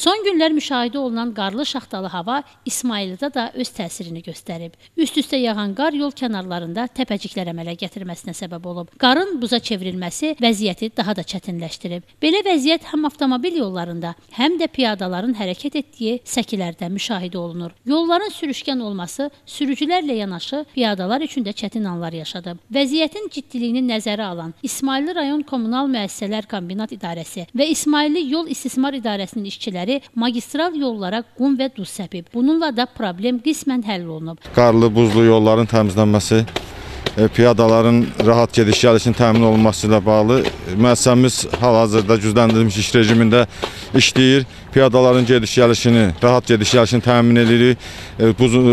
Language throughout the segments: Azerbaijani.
Son günlər müşahidə olunan qarlı şaxtalı hava İsmaildə də öz təsirini göstərib. Üst-üstə yağan qar yol kənarlarında təpəciklər əmələ gətirməsinə səbəb olub. Qarın buza çevrilməsi vəziyyəti daha da çətinləşdirib. Belə vəziyyət həm avtomobil yollarında, həm də piyadaların hərəkət etdiyi səkilərdə müşahidə olunur. Yolların sürüşkən olması sürücülərlə yanaşı piyadalar üçün də çətin anlar yaşadıb. Vəziyyətin ciddiliyini nəzərə alan İsmailli rayon Kommunal Müəssisələr Kombinat İdarəsi və İsmailli Yol İstismar İdarəsinin işçiləri magistral yollara qum və duz səpib. Bununla da problem qismən həll olunub. qarlı, buzlu yolların təmizlənməsi, e, piyadaların rahat gediş-gəlişinin təmin olunması ilə bağlı müəssisəmiz hal-hazırda gücləndirilmiş iş rejimində işləyir. Piyadaların gediş-gəlişini, rahat gediş-gəlişini təmin edirik. E, Buz, e,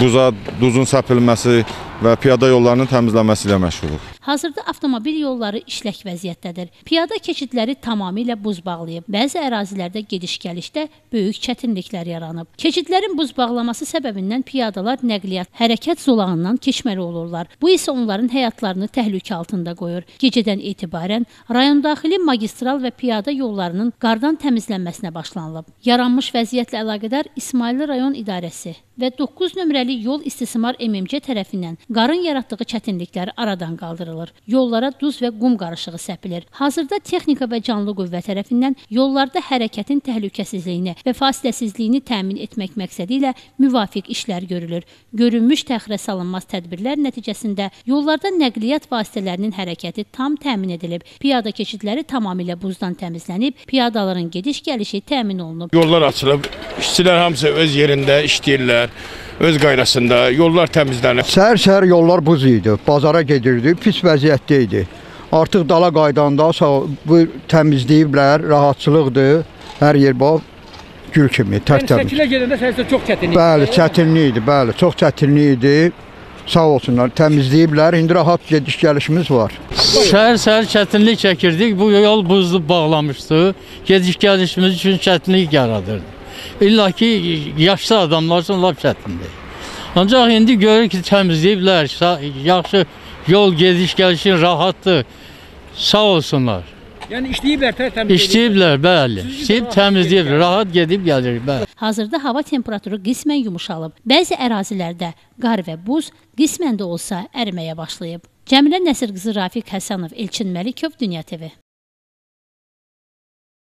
buza, duzun səpilməsi və piyada yollarının təmizlənməsi ilə məşğuluq. Hazırda avtomobil yolları işlək vəziyyətdədir. Piyada keçidləri tamamilə buz bağlayıb. Bəzi ərazilərdə gediş-gəlişdə böyük çətinliklər yaranıb. Keçidlərin buz bağlaması səbəbindən piyadalar nəqliyyat hərəkət zolağından keçməli olurlar. Bu isə onların həyatlarını təhlükə altında qoyur. Gecədən etibarən rayon daxili magistral və piyada yollarının qardan təmizlənməsinə başlanılıb. Yaranmış vəziyyətlə əlaqədar İsmailli rayon idarəsi və 9 nömrəli yol istismar MMC tərəfindən qarın yaratdığı çətinliklər aradan qaldırılır. Yollara duz və qum qarışığı səpilir. Hazırda texnika və canlı qüvvə tərəfindən yollarda hərəkətin təhlükəsizliyini və fasiləsizliyini təmin etmək məqsədi ilə müvafiq işlər görülür. Görünmüş təxirə salınmaz tədbirlər nəticəsində yollarda nəqliyyat vasitələrinin hərəkəti tam təmin edilib. Piyada keçidləri tamamilə buzdan təmizlənib, piyadaların gediş-gəlişi təmin olunub. Yollar açılıb, işçilər hamısı öz yerində işləyirlər, öz qayrasında, yollar təmizlənib. Səhər-səhər yollar buz idi. Bazara gedirdi, pis vəziyyətdə idi. Artıq dala qaydanda bu təmizləyiblər, rahatçılıqdır. Hər yer bax gül kimi, Yəni tərtəmiz. səkilə gedəndə səsə çox çətinlik. Bəli, çətinlik idi, bəli, çox çətinlik idi. Sağ olsunlar, təmizləyiblər. İndi rahat gediş-gəlişimiz var. Səhər-səhər çətinlik çəkirdik. Bu yol buzlu bağlamışdı. Gediş-gəlişimiz üçün çətinlik yaradırdı. İlla ki, yaşlı adamlar üçün lap çətindir. Ancaq indi görürük ki, təmizləyiblər. sa- Yaxşı yol gediş-gəlişin rahatdır. Sağ olsunlar. Yəni işləyiblər, tərtəmiz. İşləyiblər, bəli. İşləyib təmizləyiblər. Rahat gedib gəlir, bəli. Hazırda hava temperaturu qismən yumşalıb. Bəzi ərazilərdə qar və buz qismən də olsa əriməyə başlayıb. Cəmilə Nəsir qızı Rafiq Həsənov, Elçin Məlikov, Dünya TV.